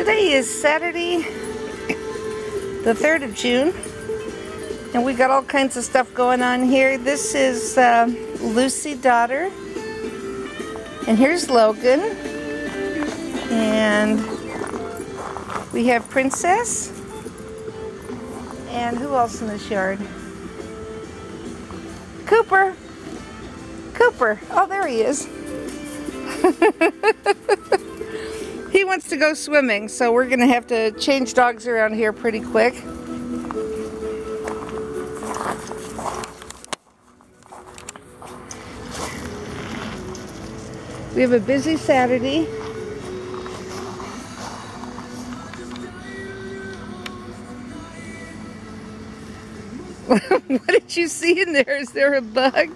Today is Saturday, the 3rd of June, and we got all kinds of stuff going on here. This is uh, Lucy Daughter, and here's Logan, and we have Princess, and who else in this yard? Cooper. Cooper. Oh, there he is. he wants to go swimming, so we're going to have to change dogs around here pretty quick. We have a busy Saturday. what did you see in there? Is there a bug?